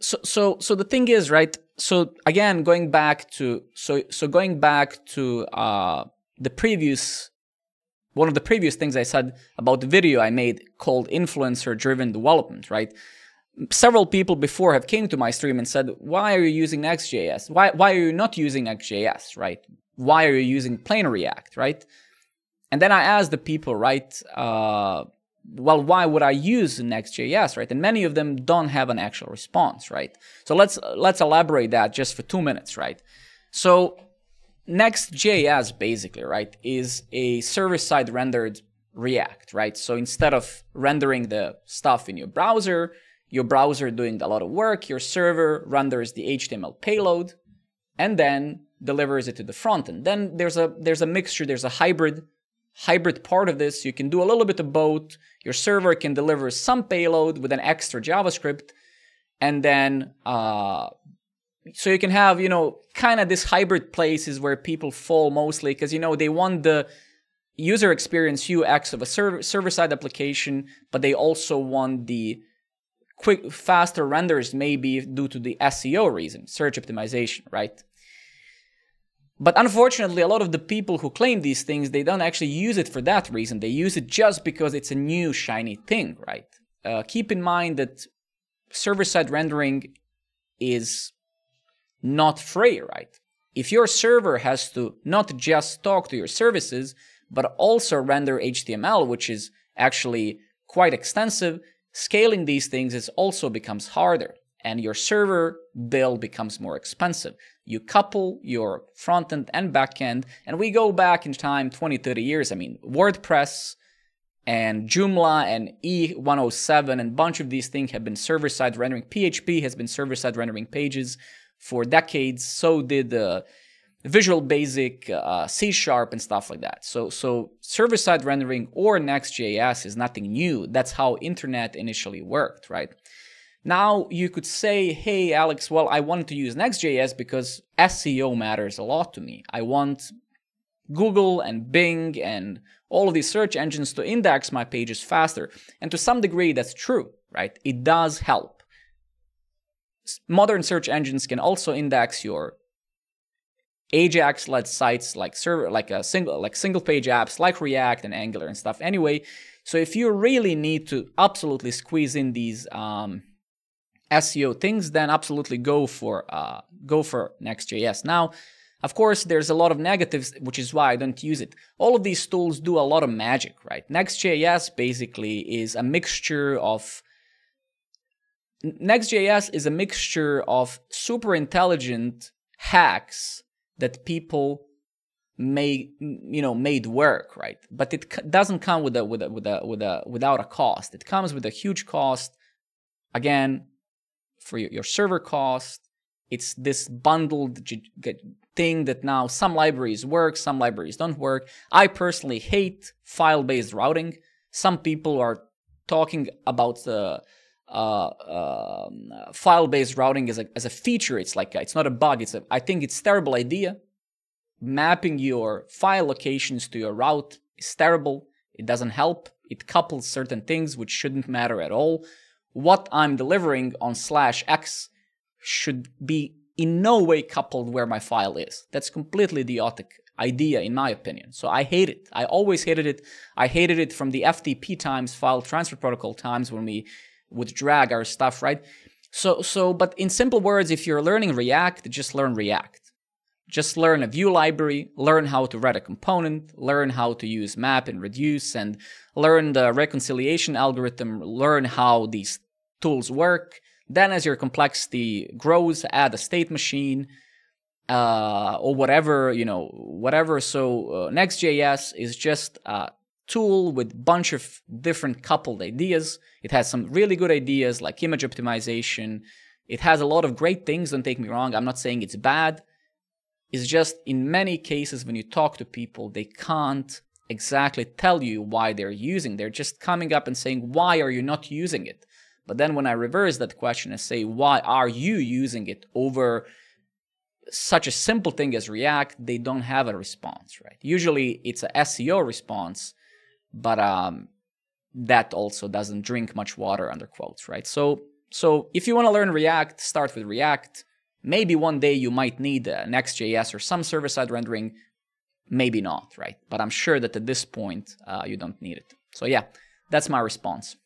so so so the thing is right so again going back to so so going back to uh the previous one of the previous things i said about the video i made called influencer driven development right? Several people before have came to my stream and said why are you using Next.js why why are you not using Next.js right? Why are you using plain react right? And then i asked the people right uh well, why would I use Next.js, right? And many of them don't have an actual response, right? So let's let's elaborate that just for two minutes, right? So Next.js basically, right, is a server-side rendered React, right? So instead of rendering the stuff in your browser, your browser doing a lot of work, your server renders the HTML payload, and then delivers it to the front end. Then there's a there's a mixture, there's a hybrid hybrid part of this. You can do a little bit of both. Your server can deliver some payload with an extra JavaScript, and then uh, so you can have you know kind of this hybrid places where people fall mostly because you know they want the user experience UX of a server server side application, but they also want the quick faster renders maybe due to the SEO reason, search optimization, right? But unfortunately, a lot of the people who claim these things, they don't actually use it for that reason. They use it just because it's a new shiny thing, right? Uh, keep in mind that server-side rendering is not free, right? If your server has to not just talk to your services, but also render HTML, which is actually quite extensive, scaling these things is also becomes harder and your server bill becomes more expensive. You couple your front end and back end, and we go back in time 20, 30 years. I mean, WordPress and Joomla and E107 and a bunch of these things have been server side rendering. PHP has been server side rendering pages for decades. So did Visual Basic, uh, C Sharp, and stuff like that. So, so server side rendering or Next.js is nothing new. That's how internet initially worked, right? Now you could say, hey, Alex, well, I wanted to use Next.js because SEO matters a lot to me. I want Google and Bing and all of these search engines to index my pages faster. And to some degree, that's true, right? It does help. Modern search engines can also index your Ajax-led sites like server, like a single, like single-page apps, like React and Angular and stuff. Anyway, so if you really need to absolutely squeeze in these um, SEO things, then absolutely go for uh, go for Next.js. Now, of course, there's a lot of negatives, which is why I don't use it. All of these tools do a lot of magic, right? Next.js basically is a mixture of Next.js is a mixture of super intelligent hacks that people made you know made work right but it doesn't come with a with a with a, with a without a cost it comes with a huge cost again for your, server cost. It's this bundled thing that now some libraries work, some libraries don't work. I personally hate file-based routing. Some people are talking about the uh, uh, file-based routing as a, as a feature. It's like it's not a bug. It's a I think it's terrible idea. Mapping your file locations to your route is terrible. It doesn't help. It couples certain things which shouldn't matter at all what I'm delivering on slash X should be in no way coupled where my file is. That's completely idiotic idea in my opinion. So I hate it. I always hated it. I hated it from the FTP times, file transfer protocol times when we would drag our stuff, right? So so but in simple words, if you're learning React, just learn React. Just learn a view library, learn how to write a component, learn how to use map and reduce and learn the reconciliation algorithm, learn how these tools work. Then as your complexity grows, add a state machine uh, or whatever, you know, whatever. So uh, Next.js is just a tool with bunch of different coupled ideas. It has some really good ideas like image optimization. It has a lot of great things, don't take me wrong. I'm not saying it's bad. It's just in many cases when you talk to people, they can't exactly tell you why they're using. They're just coming up and saying, why are you not using it? But then when I reverse that question and say, why are you using it over such a simple thing as React, they don't have a response, right? Usually it's a SEO response, but um, that also doesn't drink much water under quotes, right? So So if you want to learn React, start with React. Maybe one day you might need an Next.js or some server-side rendering. Maybe not, right? But I'm sure that at this point, uh, you don't need it. So yeah, that's my response.